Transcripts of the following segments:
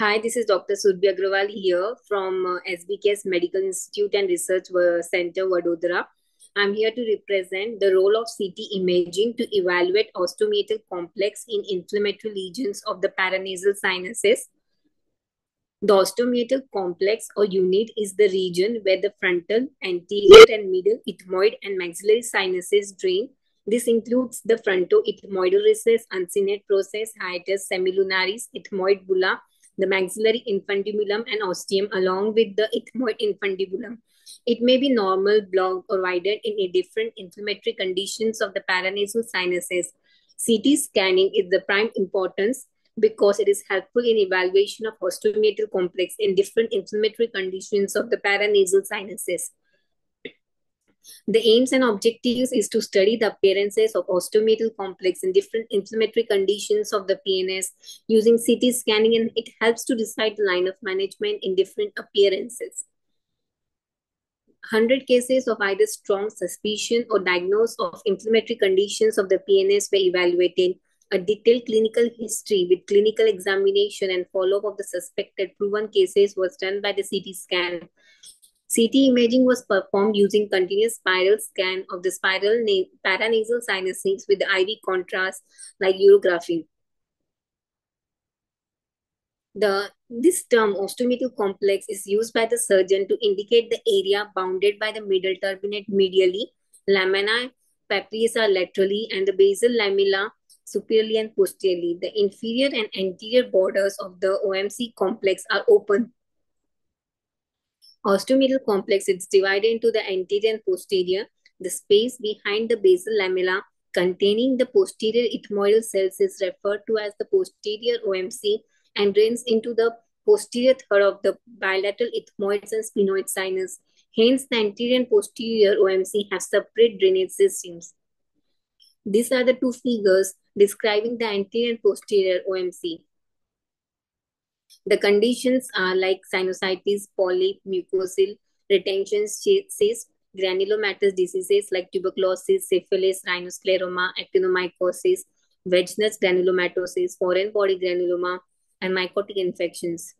Hi, this is Dr. Surbhi Agrawal here from uh, SBKS Medical Institute and Research Center, Vadodara. I'm here to represent the role of CT imaging to evaluate osteomeatal complex in inflammatory lesions of the paranasal sinuses. The osteomeatal complex or unit is the region where the frontal, anterior, and middle ethmoid and maxillary sinuses drain. This includes the frontoethmoidal recess, uncinate process, hiatus semilunaris, ethmoid bulla, the maxillary infundibulum, and ostium, along with the ethmoid infundibulum. It may be normal, blocked, or widened in a different inflammatory conditions of the paranasal sinuses. CT scanning is the prime importance because it is helpful in evaluation of osteomeatal complex in different inflammatory conditions of the paranasal sinuses. The aims and objectives is to study the appearances of osteomeatal complex in different inflammatory conditions of the PNS using CT scanning and it helps to decide the line of management in different appearances. 100 cases of either strong suspicion or diagnosis of inflammatory conditions of the PNS were evaluated a detailed clinical history with clinical examination and follow-up of the suspected proven cases was done by the CT scan. CT imaging was performed using continuous spiral scan of the spiral paranasal sinuses with IV contrast like urography. The, this term osteomeatal complex is used by the surgeon to indicate the area bounded by the middle turbinate medially, lamina papyracea laterally, and the basal lamella superiorly and posteriorly. The inferior and anterior borders of the OMC complex are open. Osteomeatal complex is divided into the anterior and posterior. The space behind the basal lamella containing the posterior ethmoidal cells is referred to as the posterior OMC and drains into the posterior third of the bilateral ethmoids and sphenoid sinus. Hence, the anterior and posterior OMC have separate drainage systems. These are the two figures describing the anterior and posterior OMC. The conditions are like sinusitis, polyp, mucosal, retention, cyst, granulomatous diseases like tuberculosis, syphilis, rhinoscleroma, actinomycosis, Wegener's granulomatosis, foreign body granuloma, and mycotic infections.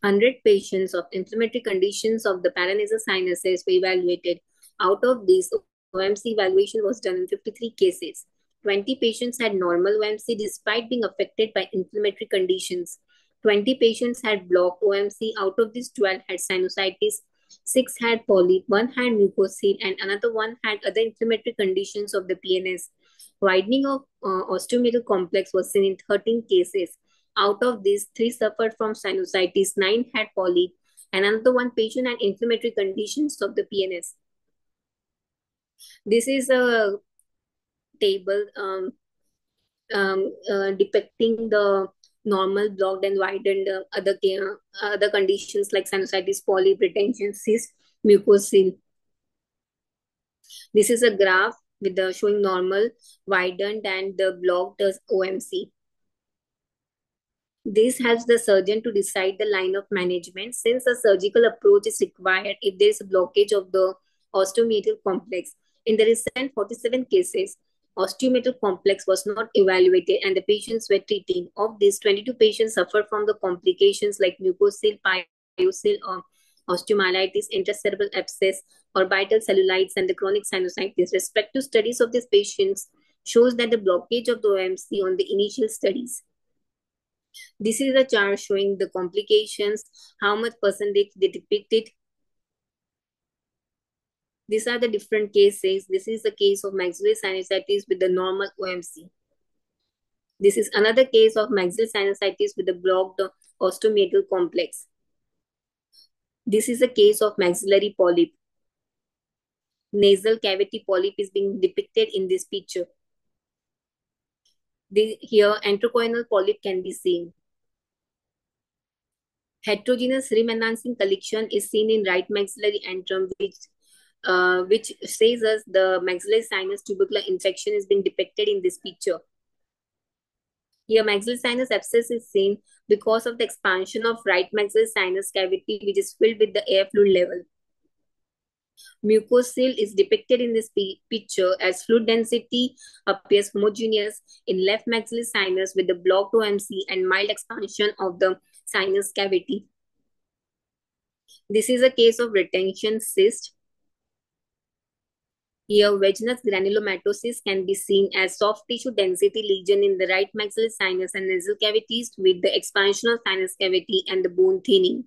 100 patients of inflammatory conditions of the paranasal sinuses were evaluated. Out of these, OMC evaluation was done in 53 cases. 20 patients had normal OMC despite being affected by inflammatory conditions. 20 patients had blocked OMC. Out of these, 12 had sinusitis, 6 had polyp, 1 had mucocele, and another one had other inflammatory conditions of the PNS. Widening of uh, complex was seen in 13 cases. Out of these, 3 suffered from sinusitis, 9 had polyp, and another one patient had inflammatory conditions of the PNS. This is a table um, um, uh, depicting the normal, blocked, and widened uh, other uh, other conditions like sinusitis, polyp, retention, cyst, mucosal. This is a graph with the showing normal, widened, and the blocked OMC. This helps the surgeon to decide the line of management since a surgical approach is required if there is a blockage of the osteomeatal complex. In the recent 47 cases, osteomeatal complex was not evaluated and the patients were treated. Of these, 22 patients suffered from the complications like mucocele, pyocele, or osteomyelitis, intracerebral abscess, orbital cellulitis, and the chronic sinusitis. Respective studies of these patients shows that the blockage of the OMC on the initial studies. This is a chart showing the complications, how much percentage they depicted these are the different cases. This is the case of maxillary sinusitis with the normal OMC. This is another case of maxillary sinusitis with the blocked osteomeatal complex. This is a case of maxillary polyp. Nasal cavity polyp is being depicted in this picture. The, here, antrochoanal polyp can be seen. Heterogeneous rim enhancing collection is seen in right maxillary antrum, which uh, which says us the maxillary sinus tubercular infection is being depicted in this picture. Here, maxillary sinus abscess is seen because of the expansion of right maxillary sinus cavity, which is filled with the air fluid level. Mucocele is depicted in this picture as fluid density appears homogeneous in left maxillary sinus with the blocked OMC and mild expansion of the sinus cavity. This is a case of retention cyst. Here, Wegener's granulomatosis can be seen as soft tissue density lesion in the right maxillary sinus and nasal cavities with the expansion of sinus cavity and the bone thinning.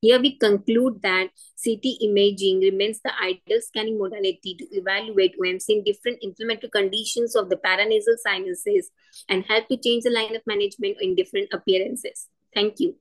Here we conclude that CT imaging remains the ideal scanning modality to evaluate OMC in different inflammatory conditions of the paranasal sinuses and help to change the line of management in different appearances. Thank you.